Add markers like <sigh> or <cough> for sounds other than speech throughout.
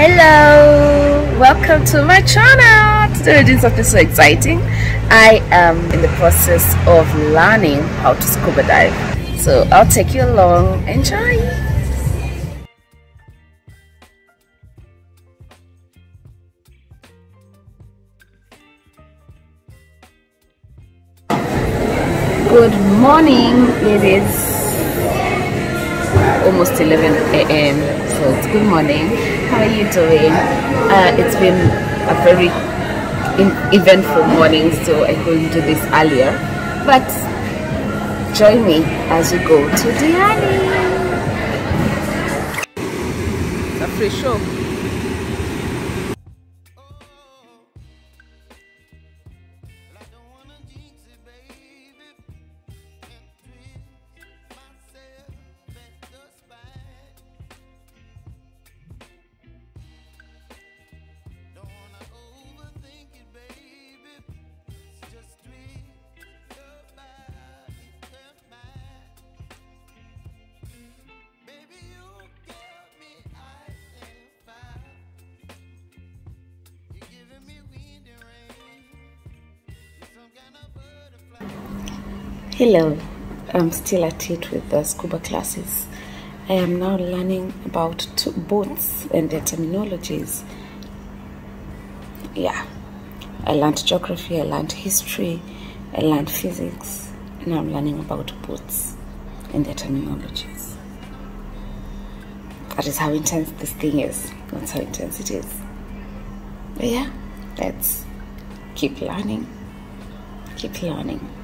Hello, welcome to my channel. Today we're doing something so exciting. I am in the process of learning how to scuba dive. So I'll take you along. Enjoy. Good morning. It is almost 11 a.m. So it's good morning. How are you doing? Uh, it's been a very eventful morning, so I couldn't do this earlier. But join me as we go to Diani. It's a free show. Hello, I'm still at it with the scuba classes. I am now learning about boats and their terminologies. Yeah, I learned geography, I learned history, I learned physics, and I'm learning about boats and their terminologies. That is how intense this thing is. That's how intense it is. But yeah, let's keep learning, keep learning.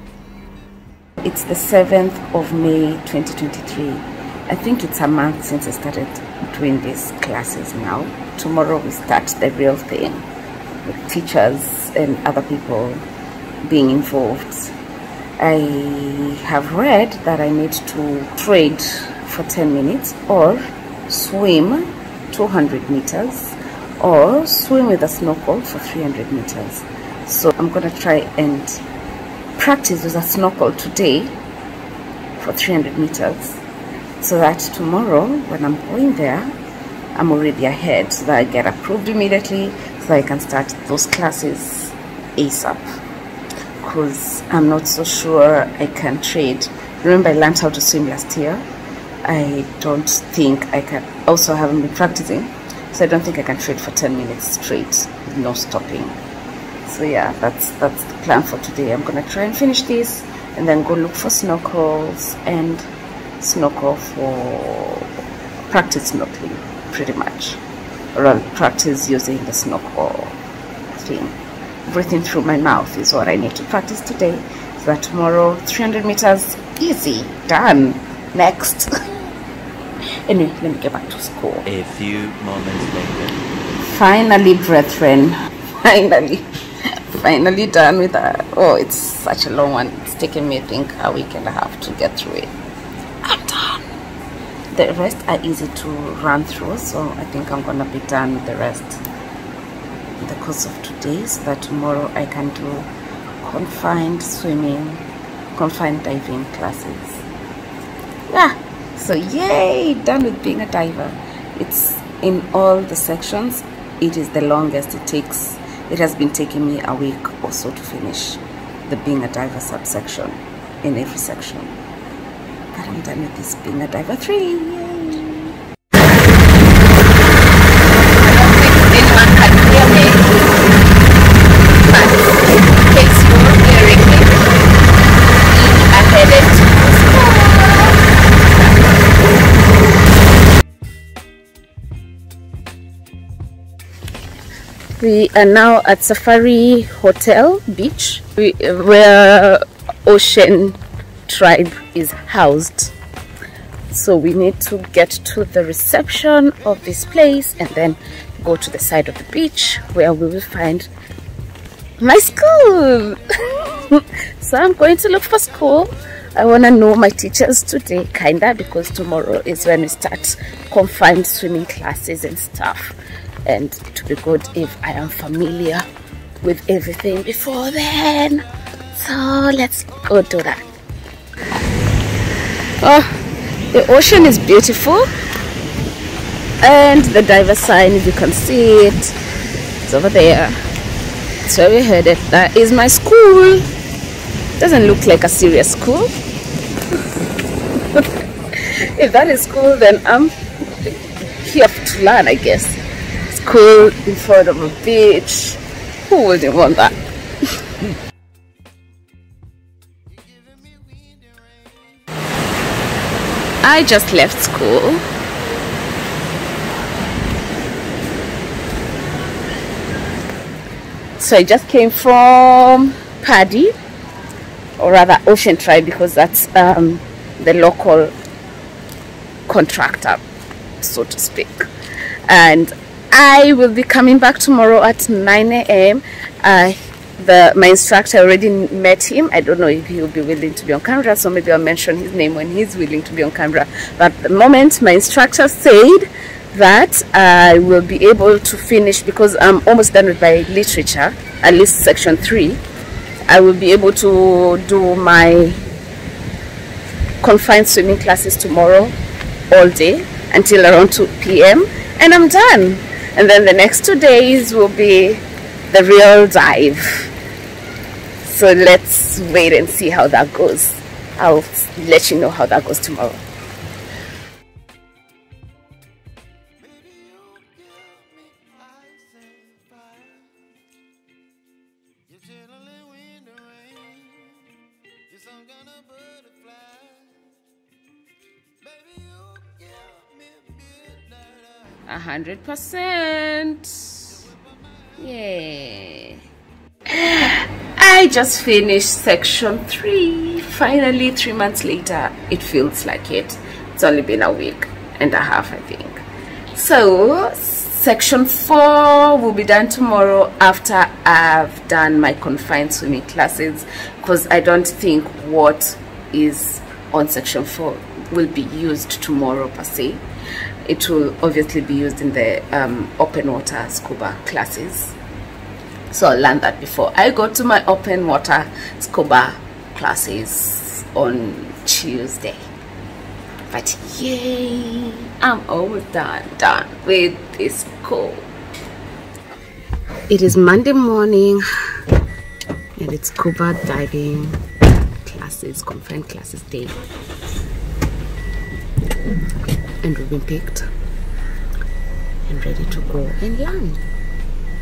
It's the 7th of May 2023. I think it's a month since I started doing these classes now. Tomorrow we start the real thing with teachers and other people being involved. I have read that I need to trade for 10 minutes or swim 200 meters or swim with a snorkel for 300 meters. So I'm gonna try and practice with a snorkel today for 300 meters so that tomorrow when I'm going there I'm already ahead so that I get approved immediately so I can start those classes ASAP because I'm not so sure I can trade. Remember I learned how to swim last year. I don't think I can also I haven't been practicing so I don't think I can trade for 10 minutes straight with no stopping so yeah that's that's the plan for today. I'm gonna try and finish this and then go look for snorkels and snorkel for practice snorkeling pretty much. Or practice using the snorkel thing. Breathing through my mouth is what I need to practice today. So that tomorrow 300 meters easy done next. <laughs> Anyway let me get back to school. A few moments later. Finally brethren <laughs> finally finally done with that. Oh, it's such a long one. It's taken me, I think, a week and a half to get through it. I'm done. The rest are easy to run through, so I think I'm gonna be done with the rest in the course of today so that tomorrow I can do confined swimming, confined diving classes. Yeah, so yay, done with being a diver. It's in all the sections. It is the longest it takes it has been taking me a week or so to finish the being a diver subsection in every section. But I'm done with this being a diver 3. We are now at Safari Hotel Beach where Ocean Tribe is housed. So we need to get to the reception of this place and then go to the side of the beach where we will find my school. <laughs> so I'm going to look for school. I want to know my teachers today, kinda, because tomorrow is when we start confined swimming classes and stuff and to be good if I am familiar with everything before then. So let's go do that. Oh, the ocean is beautiful. and the diver sign if you can see it it's over there so we headed that is my school doesn't look like a serious school <laughs> if that is school then i'm here to learn i guess school in front of a beach. Who wouldn't want that? <laughs> I just left school. So I just came from PADI or rather Ocean Tribe because that's um, the local contractor so to speak. And I will be coming back tomorrow at 9 a.m. Uh, the my instructor already met him. I don't know if he'll be willing to be on camera so maybe i'll mention his name when he's willing to be on camera. But the moment my instructor said that i will be able to finish because i'm almost done with my literature at least section three i will be able to do my confined swimming classes tomorrow all day until around 2 p.m and i'm done and then the next two days will be the real dive. So let's wait and see how that goes. I'll let you know how that goes tomorrow A hundred percent. Yeah. I just finished section three. Finally, three months later, it feels like it. It's only been a week and a half, I think. So, section four will be done tomorrow after I've done my confined swimming classes because I don't think what is on section four will be used tomorrow per se it will obviously be used in the um, open water scuba classes. So I'll learn that before I go to my open water scuba classes on Tuesday. But yay I'm almost done done with this school it is Monday morning and it's scuba diving classes confined classes day and we've been picked and ready to go and learn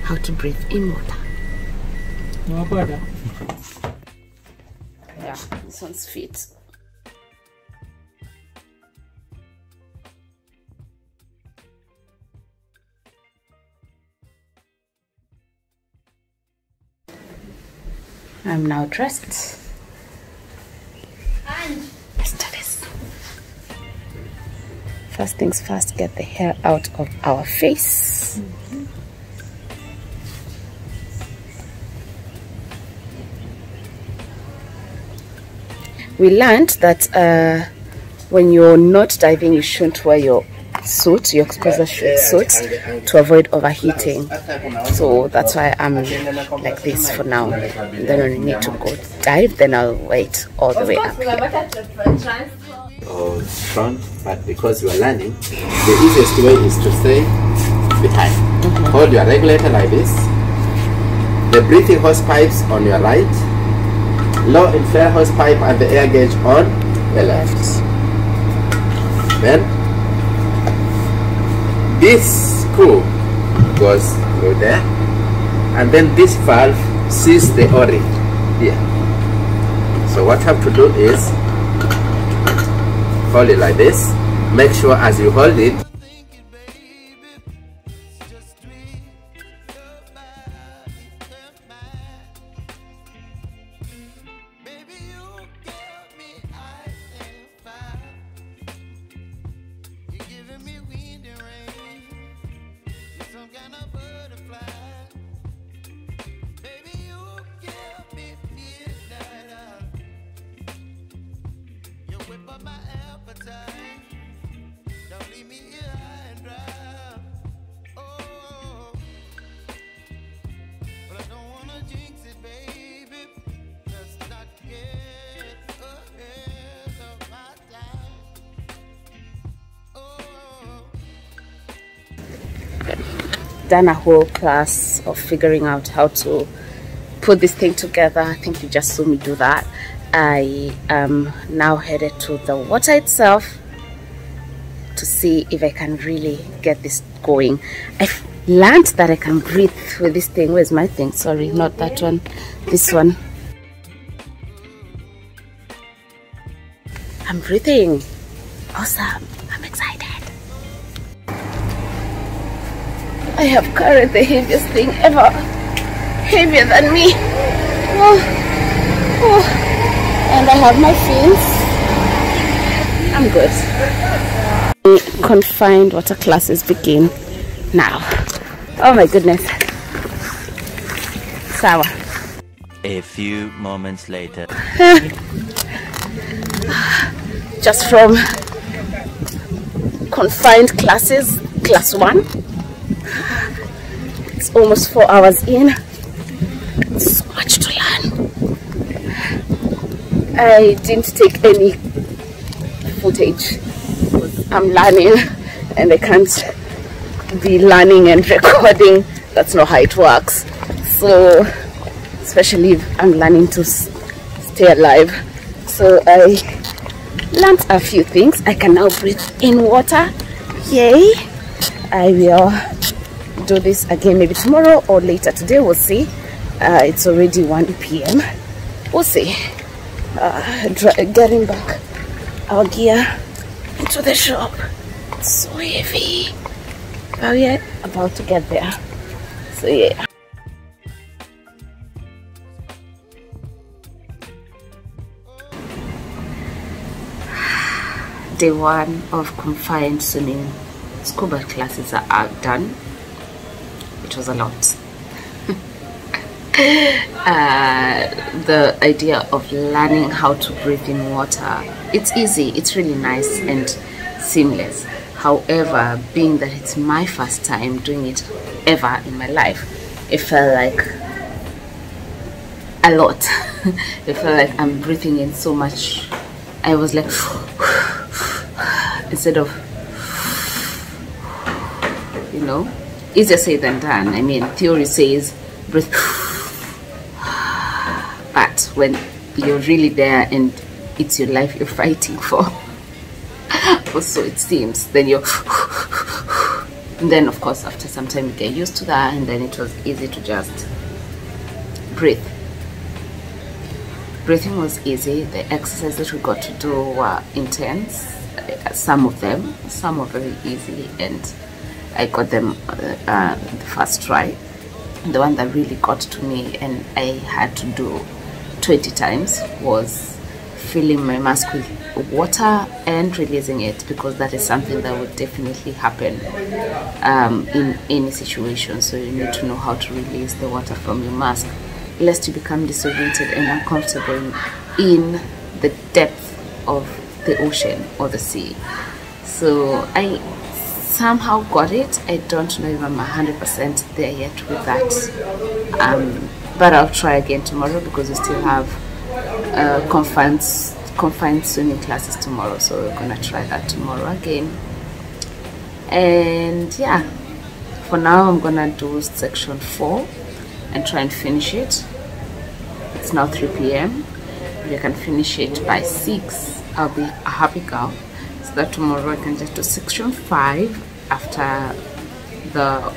how to breathe in water. No bother. Yeah, this one's fit. I'm now dressed. First things first, get the hair out of our face. We learned that uh, when you're not diving, you shouldn't wear your suit, your exposure suit, to avoid overheating. So that's why I'm like this for now. Then I need to go dive, then I'll wait all the way up here. Or front, but because you are learning, the easiest way is to stay behind. Hold your regulator like this. The breathing hose pipes on your right. Low and flare hose pipe and the air gauge on the left. Then this screw goes go there, and then this valve sees the O-ring here. So what you have to do is hold it like this. Make sure as you hold it, done a whole class of figuring out how to put this thing together. I think you just saw me do that. I am now headed to the water itself to see if I can really get this going. I've learned that I can breathe with this thing. Where's my thing? Sorry, not that one. This one. I'm breathing. Awesome. I have carried the heaviest thing ever. Heavier than me. Oh. Oh. And I have my fins. I'm good. Confined water classes begin now. Oh my goodness. Sour. A few moments later. Just from confined classes, class one. It's almost four hours in. So much to learn. I didn't take any footage. I'm learning and I can't be learning and <laughs> recording. That's not how it works. So, especially if I'm learning to stay alive. So I learned a few things. I can now breathe in water. Yay! I will do this again maybe tomorrow or later today. We'll see. Uh, it's already 1 p.m. We'll see. Uh, getting back our gear into the shop. It's so heavy. But we are about to get there. So yeah. <sighs> Day one of confined swimming scuba classes are done. It was a lot. <laughs> uh, the idea of learning how to breathe in water it's easy it's really nice and seamless. However being that it's my first time doing it ever in my life it felt like a lot. <laughs> It felt like i'm breathing in so much. I was like <sighs> instead of <sighs> you know easier said than done. I mean theory says breathe but when you're really there and it's your life you're fighting for or so it seems then you're and then of course after some time you get used to that and then it was easy to just breathe. Breathing was easy. The exercises that we got to do were intense uh, some of them some were very easy and I got them uh, uh, the first try the one that really got to me and I had to do 20 times was filling my mask with water and releasing it because that is something that would definitely happen um, in any situation. So you need to know how to release the water from your mask lest you become disoriented and uncomfortable in the depth of the ocean or the sea. So I somehow got it. I don't know if I'm 100% there yet with that. Um, but I'll try again tomorrow because we still have uh, confined confined swimming classes tomorrow. So we're gonna try that tomorrow again. And yeah for now I'm gonna do section 4 and try and finish it. It's now 3 p.m. if I can finish it by 6 I'll be a happy girl that tomorrow I can just do section 5 after the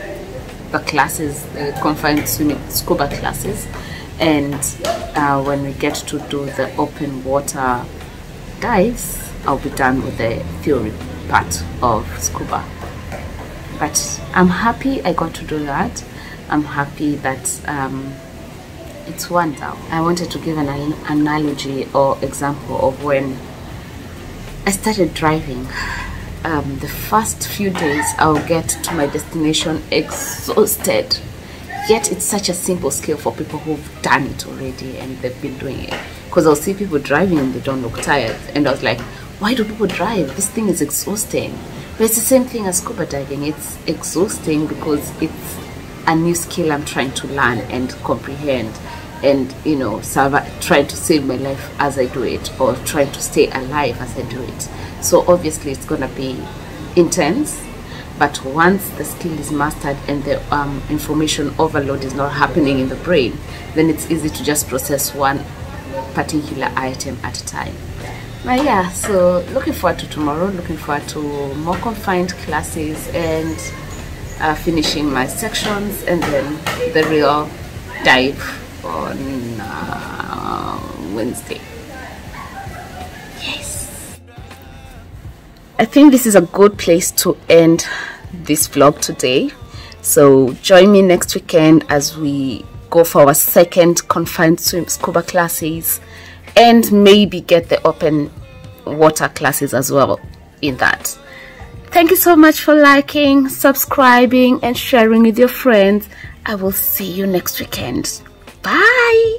the classes, the confined swimming scuba classes, and uh, when we get to do the open water dives, I'll be done with the theory part of scuba. But I'm happy I got to do that. I'm happy that um, it's one down. I wanted to give an analogy or example of when I started driving. Um, the first few days I'll get to my destination exhausted. Yet it's such a simple skill for people who've done it already and they've been doing it. Because I'll see people driving and they don't look tired. And I was like why do people drive? This thing is exhausting. But it's the same thing as scuba diving. It's exhausting because it's a new skill I'm trying to learn and comprehend and you know trying to save my life as I do it or trying to stay alive as I do it. So obviously it's gonna be intense but once the skill is mastered and the um, information overload is not happening in the brain then it's easy to just process one particular item at a time. But yeah so looking forward to tomorrow looking forward to more confined classes and uh, finishing my sections and then the real dive on uh, Wednesday. Yes. I think this is a good place to end this vlog today. So join me next weekend as we go for our second confined swim scuba classes and maybe get the open water classes as well in that. Thank you so much for liking subscribing and sharing with your friends. I will see you next weekend bye